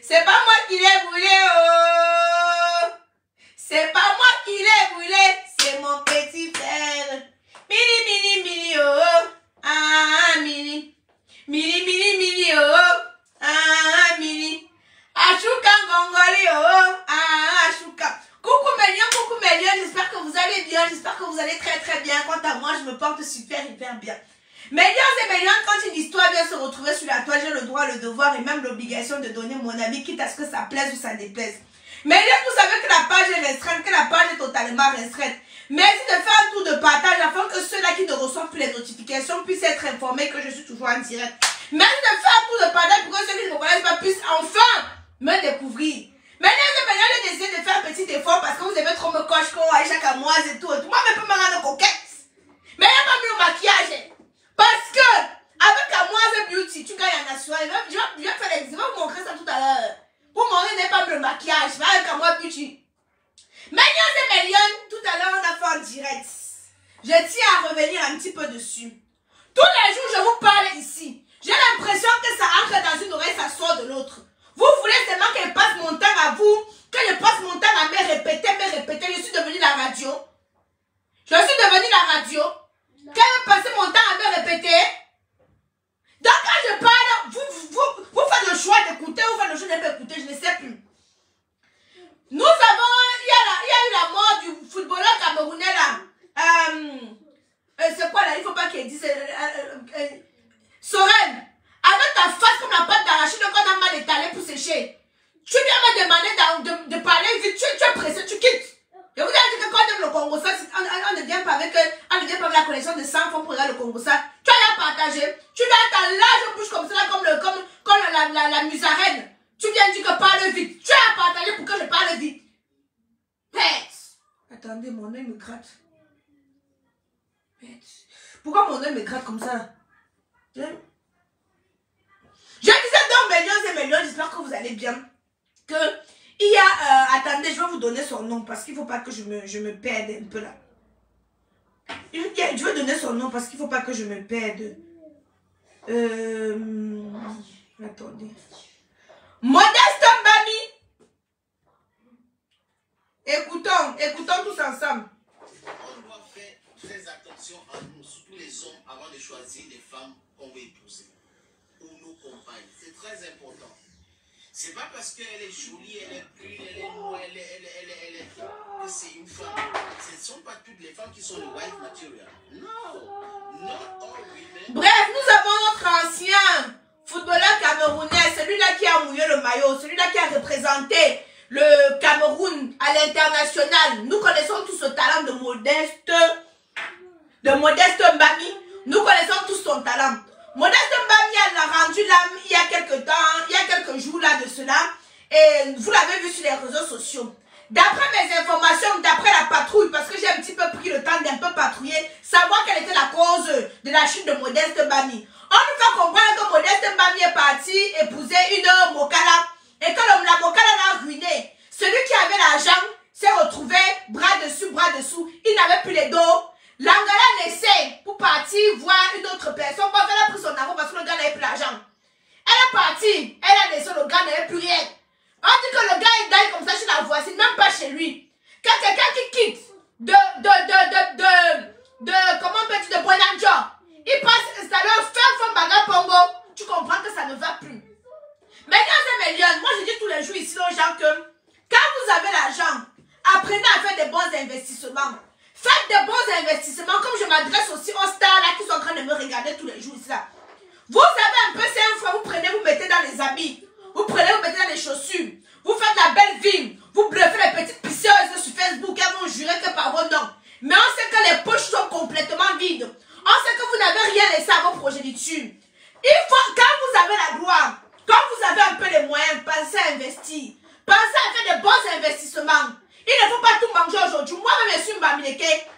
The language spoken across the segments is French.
C'est pas moi qui l'ai brûlé, oh. C'est pas moi qui l'ai brûlé, c'est mon petit frère. Mini, mini, mini, oh. Ah, mini. Mini, mini, mini, oh. Ah, mini. Ashuka Gongoli, oh. Ah, Ashuka. Coucou mes lions, coucou mes lions, j'espère que vous allez bien, j'espère que vous allez très très bien. Quant à moi, je me porte super hyper bien. Mes lions et mes lions, quand une histoire vient se retrouver sur la toile, j'ai le droit, le devoir et même l'obligation de donner mon avis, quitte à ce que ça plaise ou ça déplaise. Mais vous savez que la page est restreinte, que la page est totalement restreinte. Merci de faire un tour de partage afin que ceux-là qui ne reçoivent plus les notifications puissent être informés que je suis toujours en direct. Merci de faire un tour de partage pour que ceux qui ne me connaissent pas puissent enfin me découvrir. Maintenant, j'ai décidé de faire un petit effort parce que vous aimez trop me coche Aïcha Kamoise et tout. et tout. Moi, je peux me rendre coquette. Mais il n'y a pas le maquillage. Parce que, avec Kamoise Beauty, tu gagnes en naturel. Je vais, je vais faire. Je vais vous montrer ça tout à l'heure. Pour montrer n'est pas le maquillage. Mais avec Kamoise Beauty. Maintenant, c'est millions. Tout à l'heure, on a fait en direct. Je tiens à revenir un petit peu dessus. Tous les jours, je vous parle ici. J'ai l'impression que ça entre dans une oreille, ça sort de l'autre. Vous voulez seulement que je passe mon temps à vous, que je passe mon temps à me répéter, me répéter. Je suis devenue la radio. Je suis devenue la radio. Que je passe mon temps à me répéter. Donc quand je parle, vous, vous, vous faites le choix d'écouter, vous faites le choix de m'écouter, je ne sais plus. Nous avons, il y a, la, il y a eu la mort du footballeur camerounais là. Euh, euh, c'est quoi là Il ne faut pas qu'il dise. Euh, euh, euh, Soren. Avec ta face comme la pâte d'arachide qu'on a mal étalée pour sécher. Tu viens me demander de, de, de parler vite, tu, tu es pressé, tu quittes. Je vous ai dit que quand on aime le Congo, ça, on, on, ne vient pas avec, on ne vient pas avec la collection de 100 francs pour regarder le Congo, ça. Tu as à partager. Tu dois ta large bouche comme ça, là, comme, le, comme, comme la, la, la, musarène. Tu viens dire que parle vite. Tu as à partager pour que je parle vite. Attendez, mon œil me gratte. Pourquoi mon œil me gratte comme ça? Je... Je disais donc, millions et millions, j'espère que vous allez bien. Que il y a, euh, attendez, je vais vous donner son nom parce qu'il ne faut pas que je me, je me perde un peu là. Je vais donner son nom parce qu'il ne faut pas que je me perde. Euh, attendez. Modeste Mbami. Écoutons, écoutons tous ensemble. On doit faire très attention à nous, surtout les hommes, avant de choisir les femmes qu'on veut épouser ou nos compagnes. C'est très important. C'est pas parce qu'elle est jolie, elle est brune, elle est noire, elle est, elle est, elle est, elle est, que c'est une femme. Ce ne sont pas toutes les femmes qui sont le wife material. Non. Not all women. Bref, nous avons notre ancien footballeur camerounais, celui-là qui a mouillé le maillot, celui-là qui a représenté le Cameroun à l'international. Nous connaissons tous ce talent de Modeste, de Modeste Mbami. Nous connaissons tous son talent. Modeste Mbami l'a rendu là il y a quelques temps, il y a quelques jours là de cela. Et vous l'avez vu sur les réseaux sociaux. D'après mes informations, d'après la patrouille, parce que j'ai un petit peu pris le temps d'un peu patrouiller, savoir quelle était la cause de la chute de Modeste Mbami. On nous fait comprendre que Modeste Mbami est parti épouser une Mokala et que le, la Mokala l'a ruiné. Celui qui avait l'argent s'est retrouvé bras dessus, bras dessous. Il n'avait plus les dos. L'Angala laissé pour partir voir une autre personne. Bon, elle a pris son argent parce que le gars n'avait plus l'argent. Elle est partie. Elle a laissé le gars n'avait plus rien. On dit que le gars il daille comme ça chez la voisine, même pas chez lui. Quand quelqu'un qui quitte de, de, de, de, de, de, comment on peut dire, de Buenanjo, il passe installer un fin fond baga pongo, tu comprends que ça ne va plus. Mesdames et messieurs, moi je dis tous les jours ici aux gens que quand vous avez l'argent, apprenez à faire des bons investissements. Faites de bons investissements, comme je m'adresse aussi aux stars là qui sont en train de me regarder tous les jours ici là. Vous avez un peu, c'est un fois, vous prenez, vous mettez dans les Vous prenez, vous mettez les chaussures. Vous faites la belle vie. Vous bluffez les petites pisseuses sur Facebook. Elles vont jurer que par vos noms. Mais on sait que les poches sont complètement vides. On sait que vous n'avez rien laissé à vos progénitures. Il faut, quand vous avez la gloire, quand vous avez un peu les moyens, pensez à investir. Pensez à faire de bons investissements. Il ne faut pas tout manger aujourd'hui. Moi-même, je suis Mbamileke.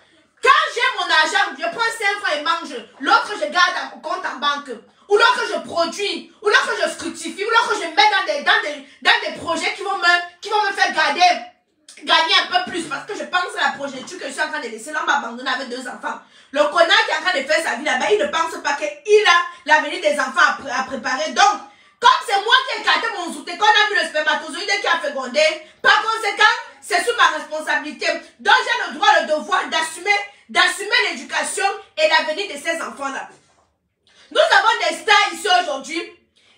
Quand j'ai mon argent, je prends 5 francs et mange. L'autre, je garde en compte en banque. Ou lorsque je produis, ou lorsque je fructifie, ou lorsque je mets dans des, dans des, dans des projets qui vont, me, qui vont me faire garder gagner un peu plus parce que je pense à la progéniture que je suis en train de laisser. L'homme abandonné avec deux enfants. Le connard qui est en train de faire sa vie là-bas, il ne pense pas qu'il a à, préparer. Donc, comme c'est moi qui ai éclaté mon soutien, qu'on a vu le spermatozoïde qui a fécondé, par conséquent, c'est sous ma responsabilité. Donc, j'ai le droit, le devoir d'assumer, d'assumer l'éducation et l'avenir de ces enfants-là. Nous avons des stars ici aujourd'hui.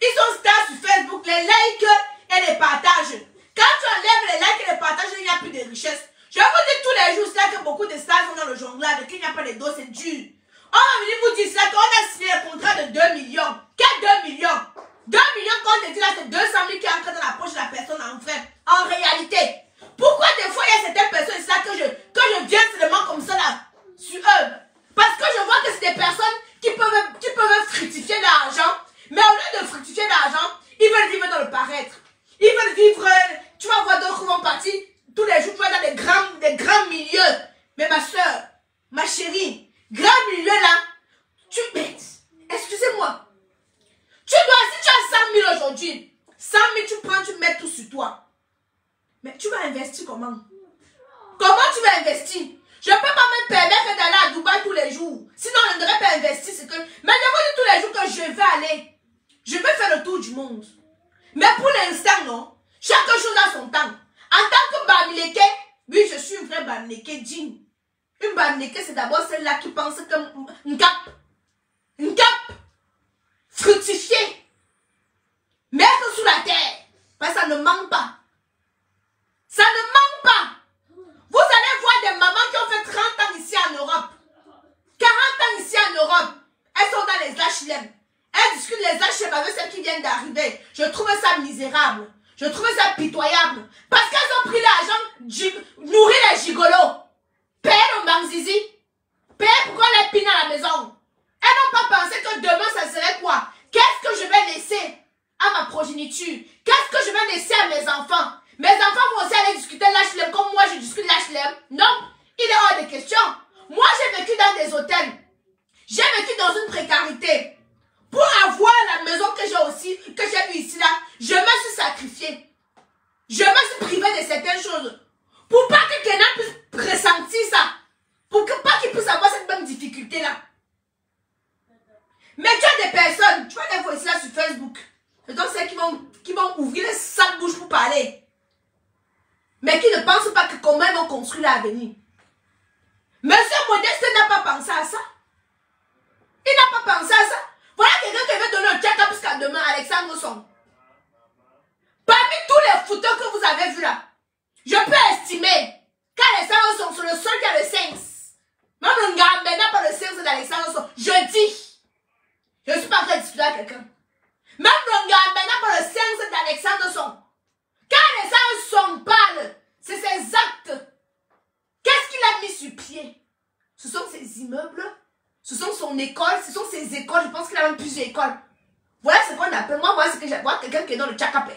Ils sont stars sur Facebook, les likes et les partages. Quand tu enlèves les likes et les partages, il n'y a plus de richesse. Je vous dis tous les jours cela que beaucoup de stars sont dans le jonglage, qu'il n'y a pas de dos, c'est dur. On va venir vous dire cela qu'on a signé un contrat de 2 millions. Quel 2 millions? 2 millions qu'on te dit là, c'est 200 000 qui entrent dans la poche de la personne en vrai. En réalité. Pourquoi des fois il y a certaines personnes là que je, que je viens seulement comme ça là, sur eux? Parce que je vois que c'est des personnes qui peuvent fructifier l'argent, mais au lieu de fructifier l'argent, ils veulent vivre dans le paraître. Ils veulent vivre, tu vas voir d'autres vont partir tous les jours, tu vas dans des grands, des grands milieux. Mais ma soeur, ma chérie, grand milieu là, tu bêtes. Excusez-moi. Tu dois, si tu as 100 000 aujourd'hui, 100 000 tu prends, tu mets tout sur toi. Mais tu vas investir comment Comment tu vas investir Je ne peux pas me permettre d'aller à Dubaï tous les jours. Sinon, je ne devrais pas investir. Ce que... Mais je vous dis tous les jours que je vais aller. Je vais faire le tour du monde. Mais pour l'instant, non. Chaque chose a son temps. En tant que Bamileke, oui, je suis une vraie Bamileke Jean. Une Bamileke, c'est d'abord celle-là qui pense une cap, fructifier, mettre sous la terre. Mais ça ne manque pas. Ça ne manque pas. Vous allez voir des mamans qui ont fait 30 ans ici en Europe. 40 ans ici en Europe. Elles sont dans les HLM. Elles discutent les HLM avec celles qui viennent d'arriver. Je trouve ça misérable. Je trouvais ça pitoyable. Parce qu'elles ont pris l'argent, nourrir les gigolos. Père au Père pourquoi les pines à la maison? Elles n'ont pas pensé que demain, ça serait quoi? Qu'est-ce que je vais laisser à ma progéniture? Qu'est-ce que je vais laisser à mes enfants? Mes enfants vont aussi aller discuter l'HLM comme moi je discute l'HLM. Non, il est hors de question. Moi, j'ai vécu dans des hôtels. J'ai vécu dans une précarité. Pour avoir la maison que j'ai aussi, que j'ai eue ici là, je me suis sacrifié. Je me suis privé de certaines choses. Pour pas que quelqu'un puisse ressentir ça. Pour que pas qu'il puisse avoir cette même difficulté là. Mais tu as des personnes, tu vois des fois ici là sur Facebook. C'est donc celles qui vont, qui vont ouvrir les sacs bouches pour parler. Mais qui ne pensent pas que comment ils vont construire l'avenir. Monsieur Modeste n'a pas pensé à ça. Il n'a pas pensé à ça. Voilà quelqu'un qui veut donner un check-up jusqu'à demain, Alexandre Son. Parmi tous les photos que vous avez vus là, je peux estimer qu'Alexandre Son, c'est le seul qui a le sens. Même le gars n'a pas le sens d'Alexandre Son. Je dis. Je ne suis pas en train de discuter avec quelqu'un. Même le gars n'a pas le sens d'Alexandre Son. Quand Alexandre Son parle, c'est ses actes. Qu'est-ce qu'il a mis sur pied Ce sont ses immeubles ce sont son école, ce sont ses écoles. Je pense qu'il a même plusieurs écoles. Voilà ce qu'on appelle. Moi, voilà ce que j'ai. Quelqu'un qui est dans le tchakapé.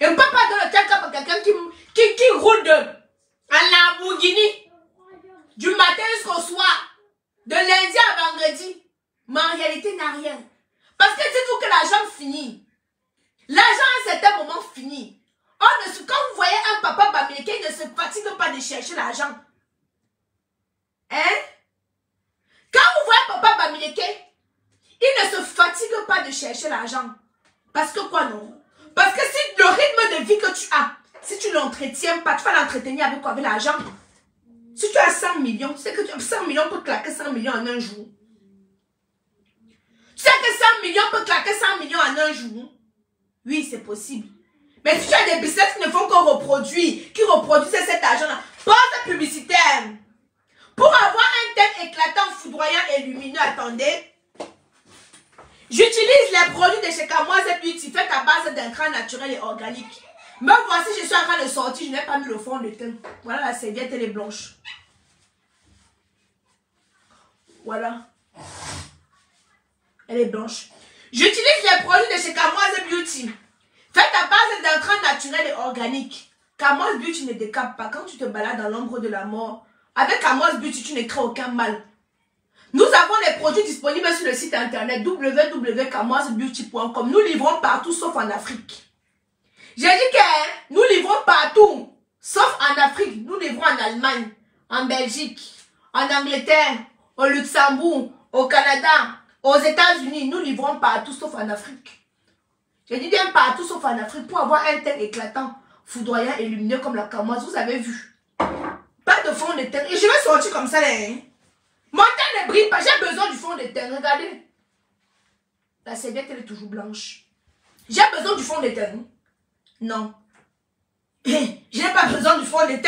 Je ne peux pas dans le tchakapé quelqu'un qui, qui, roule de, en Lamborghini du matin jusqu'au soir, de lundi à vendredi. Mais en réalité, n'a rien. Parce que dites-vous que l'argent finit. L'argent à un certain moment finit. On ne, quand vous voyez un papa bamileke, il ne se fatigue pas de chercher l'argent. Hein? Quand vous voyez papa Bamileke, il ne se fatigue pas de chercher l'argent. Parce que quoi non? Parce que si le rythme de vie que tu as, si tu l'entretiens pas, tu vas l'entretenir avec quoi Avec l'argent. Si tu as 100 millions, tu sais que 100 millions peut claquer 100 millions en un jour. Tu sais que 100 millions peut claquer 100 millions en un jour. Oui, c'est possible. Mais si tu as des business qui ne font que reproduire, qui reproduisent cet argent-là, pas de publicitaire. Pour avoir un thème éclatant, foudroyant et lumineux, attendez. J'utilise les produits de chez Camoise Beauty faits à base d'intrants naturels et organiques. Me voici, je suis en train de sortir, je n'ai pas mis le fond de teint. Voilà la serviette, elle est blanche. Voilà. Elle est blanche. J'utilise les produits de chez Camoise Beauty. Faits à base d'intrants naturels et organiques. Camoise Beauty ne décape pas. Quand tu te balades dans l'ombre de la mort, avec Amos Beauty, tu n'écris aucun mal. Nous avons les produits disponibles sur le site internet www.kamosbeauty.com. Nous livrons partout sauf en Afrique. J'ai dit que nous livrons partout Sauf en Afrique, nous livrons en Allemagne, en Belgique, en Angleterre, au Luxembourg, au Canada, aux États-Unis. Nous livrons partout sauf en Afrique. Je dis bien partout sauf en Afrique pour avoir un teint éclatant, foudroyant et lumineux comme la camoise. Vous avez vu. Fond de. Et je vais sortir comme ça. Là, hein. Mon teint ne brille pas. J'ai besoin du fond de. Regardez. La serviette, elle est toujours blanche. J'ai besoin du fond de. Non. Je n'ai pas besoin du fond de.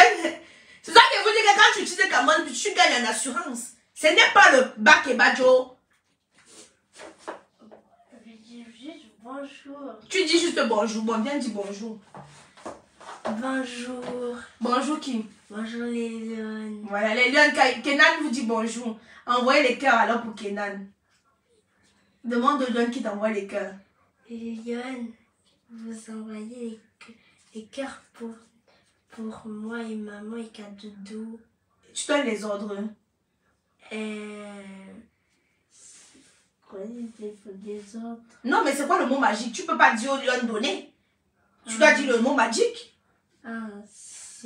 C'est ça que vous dites que quand tu utilises Camon, tu gagnes en assurance. Ce n'est pas le bac et bajo. bonjour. Tu dis juste bonjour. Bon, viens dis bonjour. Bonjour. Bonjour qui Bonjour les lions. Voilà, les lions. Kenan vous dit bonjour. Envoyez les cœurs alors pour Kenan. Demande aux lions qui t'envoie les cœurs. Les lions, vous envoyez les, cœurs pour, pour moi et maman et Kadoudou. Tu donnes les ordres. Euh... Quoi des autres Non, mais c'est quoi le mot magique? Tu peux pas dire aux lions donner. Tu dois dire le mot magique. Ah,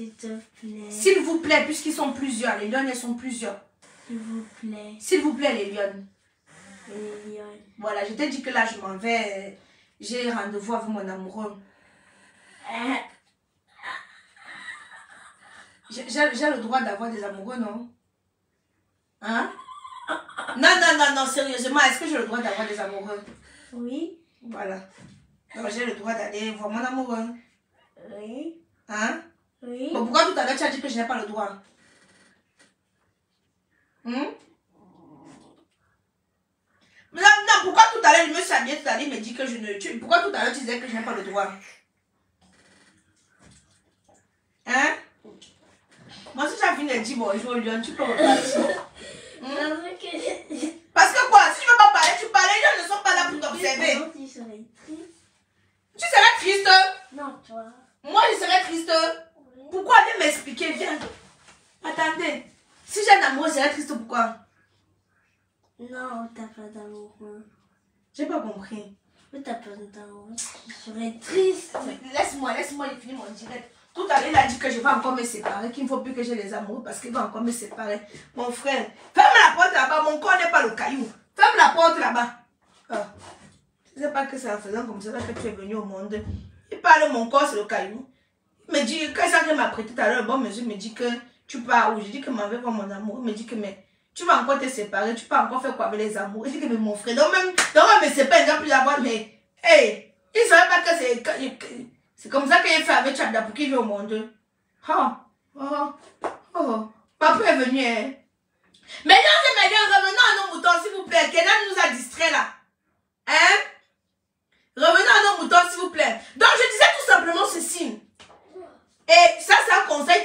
s'il te plaît. S'il vous plaît, puisqu'ils sont plusieurs. Les lions, elles sont plusieurs. S'il vous plaît. S'il vous plaît, les lions. Les lions. Voilà, je t'ai dit que là, je m'en vais. J'ai rendez-vous avec mon amoureux. Euh, j'ai le droit d'avoir des amoureux, non? Hein? Non, non, non, non, sérieusement, est-ce que j'ai le droit d'avoir des amoureux? Oui. Voilà. Donc, j'ai le droit d'aller voir mon amoureux. Oui. Hein? Oui. Bon, pourquoi tout à l'heure tu as dit que je n'ai pas le droit Hum non, non, pourquoi tout à l'heure il me s'habillait tout à l'heure il me dit que je ne... tu- Pourquoi tout à l'heure tu disais que je n'ai pas le droit Hein? Moi, si tu as fini de dire bonjour, Lyon, tu peux repartir. Parce que... Parce que quoi Si tu veux pas parler, tu parles. Les gens ne sont pas là pour t'observer. Comment tu serais triste Tu serais triste. Non, toi. Moi, je serais triste. Pourquoi Viens m'expliquer, viens. Attendez. Si j'ai un amour, je serais triste. Pourquoi? Non, t'as pas d'amoureux. J'ai pas compris. Oui, t'as pas d'amoureux. Tu serais triste. Laisse-moi, laisse-moi finir mon direct. Tout à l'heure, il a dit que je vais encore me séparer, qu'il ne faut plus que j'ai les amoureux parce qu'il va encore me séparer. Mon frère, ferme la porte là-bas, mon corps n'est pas le caillou. Ferme la porte là-bas. Ah. Je ne sais pas que c'est en faisant comme ça que tu es venu au monde. Il parle, mon corps, c'est le caillou. Me dit, quand ça m'a prêté tout à l'heure, bon monsieur me dit que tu pars où? Je dis que m'en vais voir mon amour. Me dit que, mais tu vas encore te séparer, tu peux encore faire quoi avec les amours? Je dis que, mon frère, donc même, donc on me sépare, il plus d'avoir, mais, hey, il ne savait pas que c'est. comme ça qu'il fait avec Tchadda pour qu'il vienne au monde. Oh, oh, oh. Papa est venu, hein. Mesdames et mesdames, revenons à nos moutons, s'il vous plaît nous a distrait là. Hein? Revenons à nos moutons, s'il vous plaît. Donc, je disais tout simplement ceci. Et ça, c'est un conseil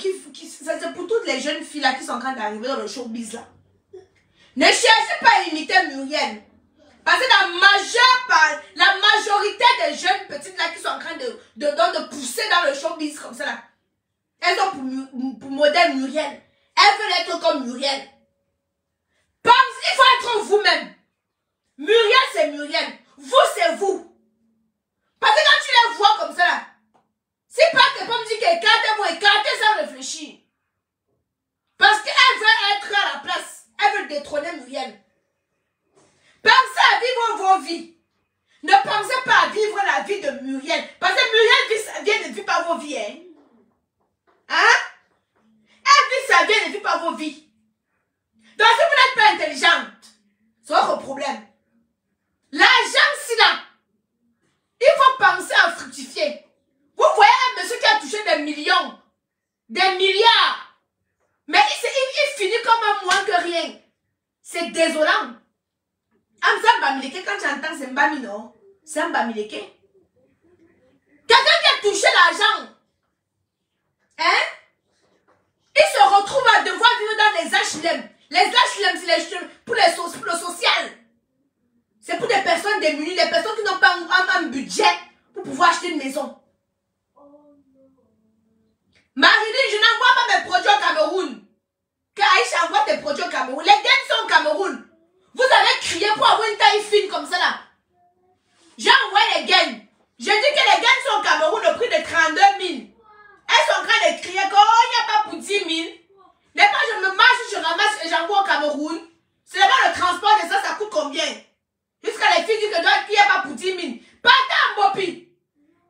qui c'est pour toutes les jeunes filles là qui sont en train d'arriver dans le showbiz là. Ne cherchez pas à imiter Muriel. Parce que la majeure la majorité des jeunes petites là qui sont en train de, de, de, pousser dans le showbiz comme ça là, elles ont pour, modèle Muriel. Elles veulent être comme Muriel. Il faut être vous-même. Muriel, c'est Muriel. Vous, c'est vous. Parce que quand tu les vois comme ça là, pas que me dit qu'écartez-vous, écartez sans réfléchir. Parce qu'elle veut être à la place. Elle veut détrôner Muriel. Pensez à vivre vos vies. Ne pensez pas à vivre la vie de Muriel. Parce que Muriel vit sa vie, ne vit pas vos vies. Hein? Hein? Elle vit sa vie, ne vit pas vos vies. Donc si vous n'êtes pas intelligente, c'est votre problème. L'argent, c'est là. Il faut penser à fructifier. Vous voyez un monsieur qui a touché des millions, des milliards. Mais il, finit comme un moins que rien. C'est désolant. Bamileke, quand j'entends c'est Mbami, non? C'est un Bamileke. Quelqu'un qui a touché l'argent. Hein? Il se retrouve à devoir vivre dans les HLM. Les HLM, c'est HLM pour, pour le social. C'est pour des personnes démunies, des personnes qui n'ont pas un- un budget pour pouvoir acheter une maison. Marie-Line, je n'envoie pas mes produits au Cameroun. Que Aïcha envoie tes produits au Cameroun. Les gains sont au Cameroun. Vous avez crié pour avoir une taille fine comme ça là. J'ai les gains. Je dis que les gains sont au Cameroun au prix de 32 000. Elles sont en train 10 000. Mais pas je me marche, je ramasse et j'envoie au Cameroun. C'est là le transport de ça, ça coûte combien? Jusqu'à les filles disent que il n'y a pas pour 10 000. Pas dans Bopi.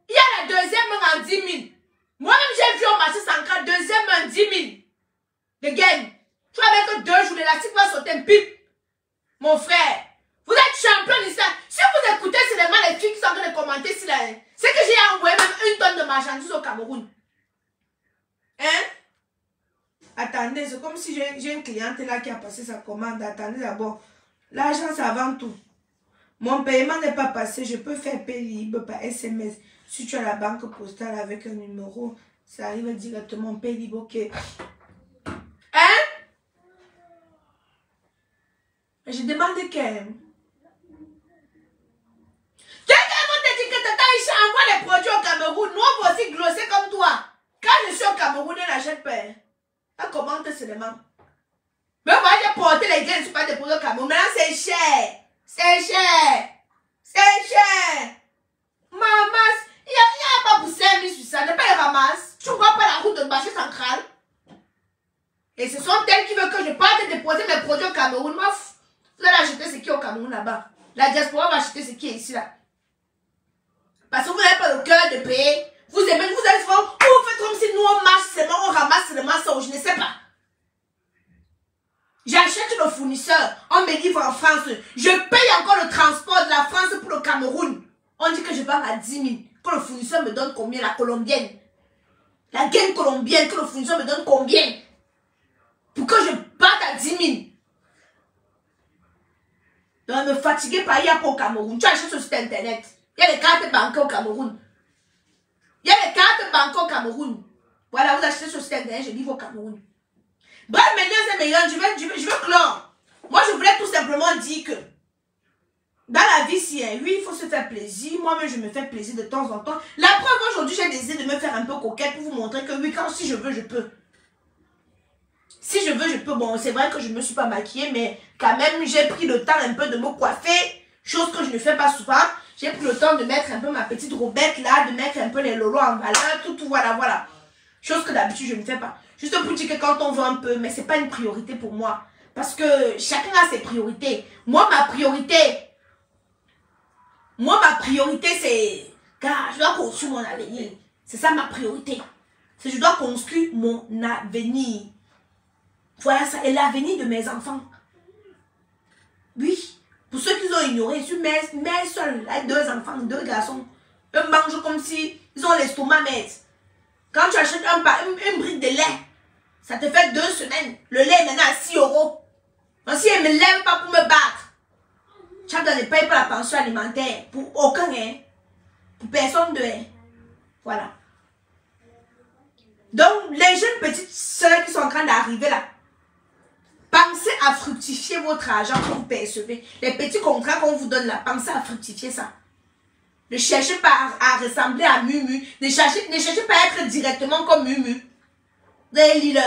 Il y a la deuxième en 10 000. Moi-même, j'ai vu au marché Sankara, deuxième en 10 000. De gain. Tu vois, avec deux jours, l'élastique va sauter un pipe. Mon frère, vous êtes champion ici. Si vous écoutez seulement les filles qui sont en train de commenter, c'est que j'ai envoyé même une tonne de marchandises au Cameroun. Hein? Attendez, c'est comme si j'ai une cliente là qui a passé sa commande. Attendez d'abord. L'argent, avant tout. Mon paiement n'est pas passé. Je peux faire payer par SMS. Si tu as la banque postale avec un numéro, ça arrive directement. Paye libre, ok. Hein? Je demande qu'elle. Envoie les produits au Cameroun. Nous, on aussi glosser comme toi. Quand je suis au Cameroun, elle n'achète pas. Elle commente seulement. Mais moi, j'ai porté les graines, je ne suis pas déposé au Cameroun. Maintenant, c'est cher. C'est cher. C'est cher. Maman, il n'y a, pas 5 000 sur ça. Ne pas les ramasse. Tu vois pas la route de marché central. Et ce sont elles qui veulent que je parte déposer mes produits au Cameroun. Moi, vous allez acheter ce qui est au Cameroun là-bas. La diaspora va acheter ce qui est ici là. Parce que vous n'avez pas le cœur de payer. Vous aimez, vous allez faire, vous faites comme si nous on marche seulement, on ramasse seulement ça, je ne sais pas. J'achète le fournisseur, on me livre en France. Je paye encore le transport de la France pour le Cameroun. On dit que je pars à 10 000. Que le fournisseur me donne combien? La colombienne. La gaine colombienne, que le fournisseur me donne combien? Pour que je parte à 10 000. Donc, me fatiguer par y a pas au Cameroun. Tu achètes sur site internet. Il y a les cartes bancaires au Cameroun. Il y a les cartes bancaires au Cameroun. Voilà, vous achetez sur site internet, je livre au Cameroun. Bref, maintenant, c'est meilleur. Je vais, je, je clore. Moi, je voulais tout simplement dire que dans la vie, si, oui, il faut se faire plaisir. Moi-même, je me fais plaisir de temps en temps. La preuve, aujourd'hui, j'ai décidé de me faire un peu coquette pour vous montrer que oui, quand si je veux, je peux. Si je veux, je peux. Bon, c'est vrai que je ne me suis pas maquillée, mais quand même, j'ai pris le temps un peu de me coiffer. Chose que je ne fais pas souvent. J'ai pris le temps de mettre un peu ma petite robette là, de mettre un peu les lolos en valeur, tout, tout, voilà, voilà. Chose que d'habitude, je ne fais pas. Juste pour dire que quand on veut un peu, mais c'est pas une priorité pour moi. Parce que chacun a ses priorités. Moi, ma priorité, moi, ma priorité, c'est, car je dois construire mon avenir. C'est ça ma priorité. C'est je dois construire mon avenir. Voilà ça. Et l'avenir de mes enfants. Oui. Pour ceux qui ont ignoré, je suis mère, mère seule, avec deux enfants, deux garçons. Eux mangent comme si ils ont l'estomac net. Quand tu achètes un, une, une brique de lait, ça te fait deux semaines. Le lait est maintenant à 6 euros. Si elle ne me lève pas pour me battre, tu ne payes pas la pension alimentaire pour aucun, hein. Pour personne de, hein. Voilà. Donc, les jeunes petites soeurs qui sont en train d'arriver là, pensez à fructifier votre argent que vous percevez. Les petits contrats qu'on vous donne là, pensez à fructifier ça. Ne cherchez pas à, ressembler à Mumu. Ne cherchez, ne cherchez pas à être directement comme Mumu. Allez lire.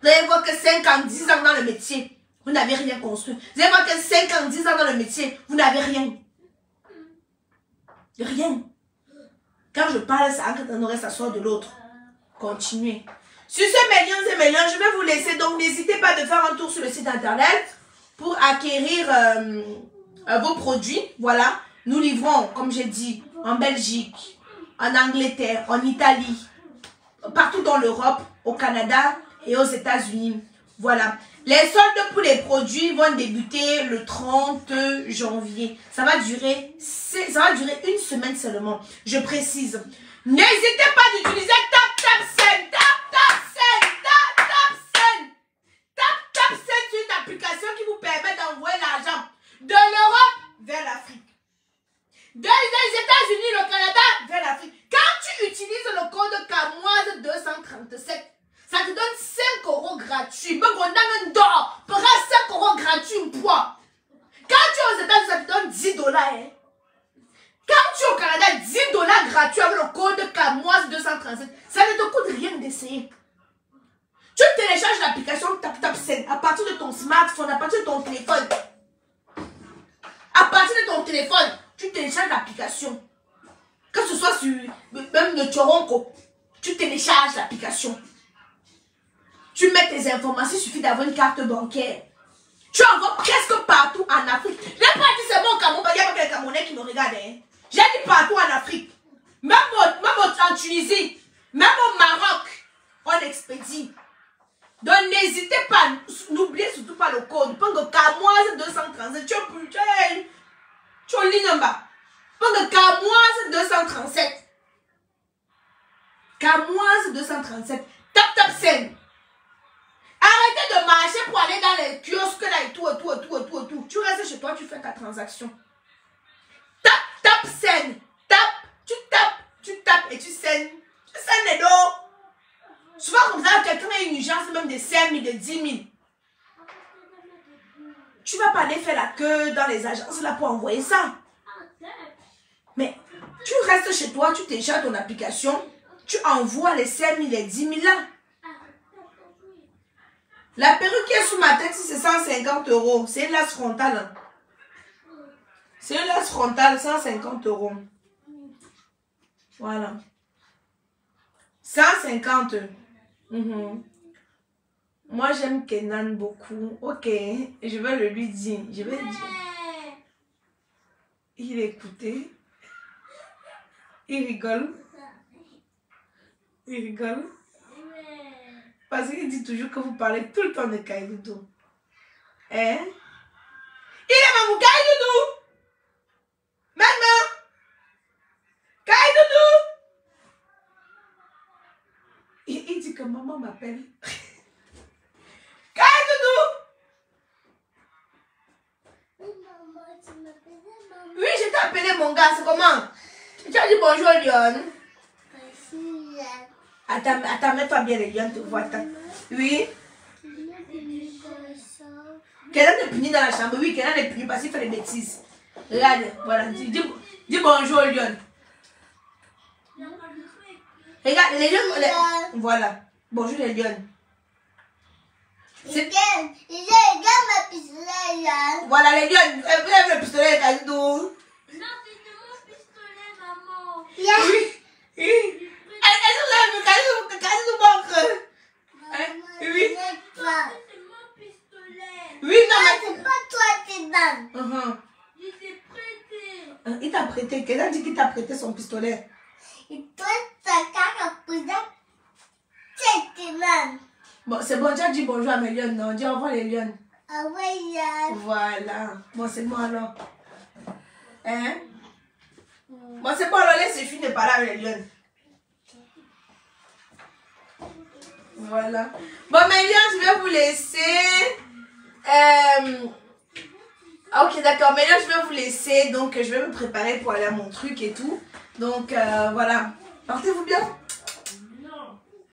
Vous allez voir que 5 ans, 10 ans dans le métier vous n'avez rien construit. Vous voir que 5 ans, 10 ans dans le métier, vous n'avez rien. Rien. Quand je parle, ça oreille, ça sort de l'autre. Continuez. Sur ce, mes et mes je vais vous laisser. Donc, n'hésitez pas de faire un tour sur le site internet pour acquérir euh, euh, vos produits. Voilà. Nous livrons, comme j'ai dit, en Belgique, en Angleterre, en Italie, partout dans l'Europe, au Canada et aux États-Unis. Voilà. Les soldes pour les produits vont débuter le 30 janvier. Ça va durer, ça va durer une semaine seulement. Je précise. N'hésitez pas d'utiliser TapTapSend. TapTapSend. TapTapSend. TapTapSend, c'est une application qui vous permet d'envoyer l'argent de l'Europe vers l'Afrique. Des États-Unis, le Canada vers l'Afrique. Quand tu utilises le code CAMOISE 237, ça te donne 5 euros gratuits. Même on a un d'or, prends 5 euros gratuits une poids. Quand tu es aux États-Unis, ça te donne 10 dollars. Hein. Quand tu es au Canada, 10 dollars gratuits avec le code CAMOISE 237. Ça ne te coûte rien d'essayer. Tu télécharges l'application TapTapSend à partir de ton smartphone, à partir de ton téléphone. À partir de ton téléphone, tu télécharges l'application. Que ce soit sur même le Toronto, tu télécharges l'application. Tu mets tes informations, il suffit d'avoir une carte bancaire. Tu envoies presque partout en Afrique. Je n'ai pas dit seulement au Cameroun, parce qu'il n'y a pas que les Camerounais qui me regardent. hein. J'ai dit partout en Afrique. Même, au- même en Tunisie, même au Maroc, on expédie. Donc n'hésitez pas, n'oubliez surtout pas le code. Pense Camoise 237, tu plus, tu en ligne en bas. Pense Camoise 237. Camoise 237. Tap tap scène. Arrêtez de marcher pour aller dans les kiosques là et tout, et tout, et tout, et tout, tout. Tu restes chez toi, tu fais ta transaction. Tap, tap, scène. Tap, tu tapes, tu tapes et tu scènes. Tu scènes les dos. Souvent comme ça, quelqu'un a une urgence même de 5 000, de 10 000. Tu vas pas aller faire la queue dans les agences là pour envoyer ça. Mais tu restes chez toi, tu télécharges ton application, tu envoies les 5 000, les 10 000 là. La perruque qui est sous ma tête, c'est 150 euros. C'est une lace frontale. C'est une lace frontale, 150 euros. Voilà. 150. Mhm. Moi, j'aime Kenan beaucoup. Ok, je vais le lui dire. Je vais dire. Il écoutait. Il rigole. Il rigole. Parce qu'il dit toujours que vous parlez tout le temps de Kaidoudou. Hein? Il est mon Kaidoudou! Maman! Kaidoudou! Il, il dit que maman m'appelle. Kaidoudou! Oui, je t'ai appelé mon gars, c'est comment? Tu as dit bonjour Lyon. Attends, attends, mets-toi bien les lions, te vois. Oui. Kenan est puni dans la chambre. Oui, Kenan est puni parce qu'il fait des bêtises. Regarde, voilà. Dis, dis, dis bonjour, Lyon. Regarde, les lions. les- Voilà. Bonjour, les lions. C'est- Voilà, les lions. Vous avez le pistolet, Kaido. Non, c'était mon pistolet, maman. Oui. Oui. Est-ce que vous avez vu Kaido Kaido manque Hein? Oui. C'est pistolet. Oui, non, mais. Uh-huh. Je t'ai prêté. Il t'a prêté. Kenan dit qu'il t'a prêté son pistolet. Bon, c'est bon, tu as dit bonjour à mes lions, non? Dis au revoir, les lions. Voilà. Bon, c'est bon alors. Hein? Bon, c'est bon alors, laisse filles de parler avec les lions. Voilà. Bon, lions, je vais vous laisser. Euh... Ok, d'accord. Mais là, je vais vous laisser. Donc, je vais me préparer pour aller à mon truc et tout. Donc, euh, voilà. Portez-vous bien.